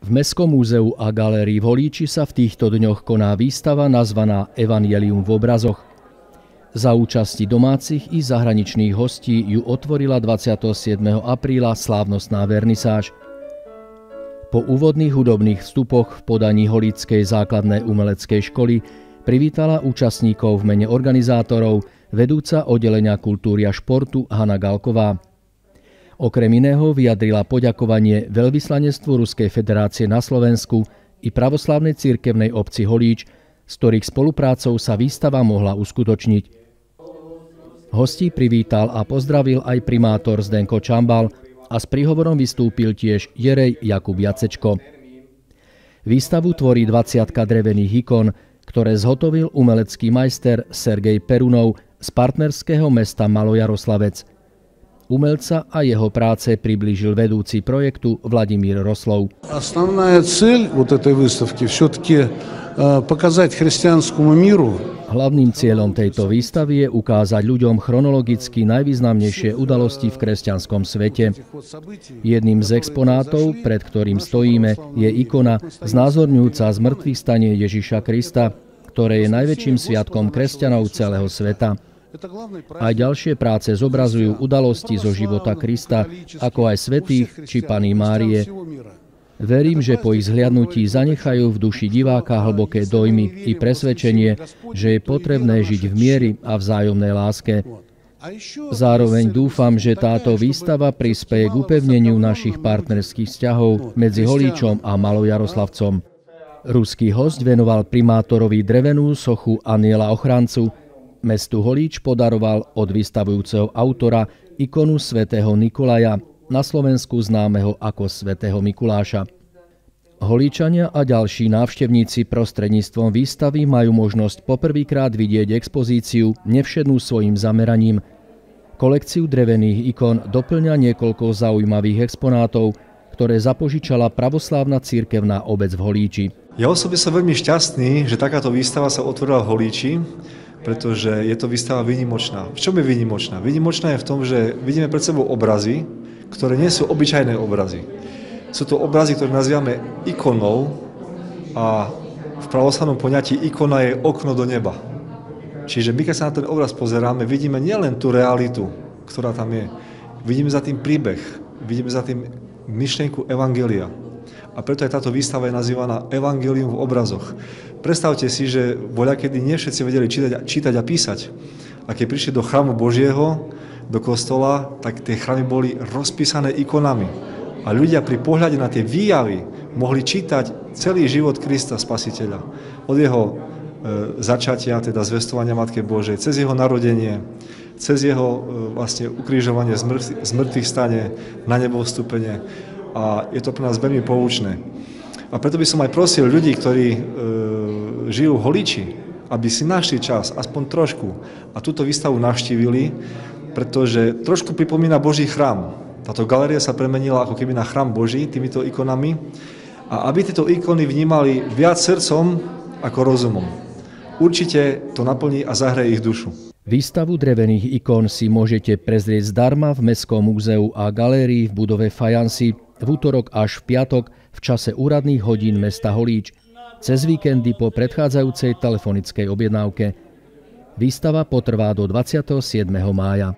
V Mestskom múzeu a galérii v Holíči sa v týchto dňoch koná výstava nazvaná Evangelium v obrazoch. Za účasti domácich i zahraničných hostí ju otvorila 27. apríla slávnostná vernisáž. Po úvodných hudobných vstupoch v podaní Holíckej základnej umeleckej školy privítala účastníkov v mene organizátorov vedúca oddelenia kultúry a športu Hanna Galková. Okrem iného vyjadrila poďakovanie veľvyslanectvu Ruskej federácie na Slovensku i pravoslavnej cirkevnej obci Holíč, s ktorých spoluprácou sa výstava mohla uskutočniť. Hostí privítal a pozdravil aj primátor Zdenko Čambal a s príhovorom vystúpil tiež Jerej Jakub Jacečko. Výstavu tvorí 20 drevených ikon, ktoré zhotovil umelecký majster Sergej Perunov z partnerského mesta Malojaroslavec – Umelca a jeho práce priblížil vedúci projektu Vladimír Roslov. Основная цель вот этой выставки все-таки показать христианскому миру Hlavným cieľom tejto výstavy je ukázať ľuďom chronologicky najvýznamnejšie udalosti v kresťanskom svete. Jedným z exponátov, pred ktorým stojíme, je ikona znázorňujúca zmrtvých stanie Ježiša Krista, ktoré je najväčším sviatkom kresťanov celého sveta. Aj ďalšie práce zobrazujú udalosti zo života Krista, ako aj svetých či Pany Márie. Verím, že po ich zhliadnutí zanechajú v duši diváka hlboké dojmy i presvedčenie, že je potrebné žiť v miery a vzájomnej láske. Zároveň dúfam, že táto výstava prispieje k upevneniu našich partnerských vzťahov medzi Holíčom a Malojaroslavcom. Ruský host venoval primátorovi drevenú sochu Aniela Ochrancu, Mestu Holíč podaroval od vystavujúceho autora ikonu svätého Nikolaja, na Slovensku známeho ako svätého Mikuláša. Holíčania a ďalší návštevníci prostredníctvom výstavy majú možnosť poprvýkrát vidieť expozíciu nevšednú svojim zameraním. Kolekciu drevených ikon doplňa niekoľko zaujímavých exponátov, ktoré zapožičala pravoslávna církevná obec v Holíči. Ja osobne som veľmi šťastný, že takáto výstava sa otvorila v Holíči, pretože je to výstava výnimočná. V čom je výnimočná? Výnimočná je v tom, že vidíme pred sebou obrazy, ktoré nie sú obyčajné obrazy. Sú to obrazy, ktoré nazývame ikonou a v pravoslavnom poňatí ikona je okno do neba. Čiže my, keď sa na ten obraz pozeráme, vidíme nielen tú realitu, ktorá tam je, vidíme za tým príbeh, vidíme za tým myšlienku Evangelia. A preto aj táto výstava je nazývaná Evangelium v obrazoch. Predstavte si, že voľa kedy nie všetci vedeli čítať, čítať a písať. A keď prišli do chrámu Božieho, do kostola, tak tie chrámy boli rozpísané ikonami. A ľudia pri pohľade na tie výjavy mohli čítať celý život Krista Spasiteľa. Od jeho e, začatia, teda zvestovania Matke Božej, cez jeho narodenie, cez jeho e, vlastne ukrižovanie z mŕtvych stane, na nebo vstúpenie, a je to pre nás veľmi poučné. A preto by som aj prosil ľudí, ktorí e, žijú v Holiči, aby si našli čas, aspoň trošku, a túto výstavu navštívili, pretože trošku pripomína Boží chrám. Táto galéria sa premenila ako keby na chrám Boží týmito ikonami a aby tieto ikony vnímali viac srdcom ako rozumom. Určite to naplní a zahreje ich dušu. Výstavu drevených ikon si môžete prezrieť zdarma v Mestskom múzeu a galérii v budove Fajansi v útorok až v piatok v čase úradných hodín mesta Holíč, cez víkendy po predchádzajúcej telefonickej objednávke. Výstava potrvá do 27. mája.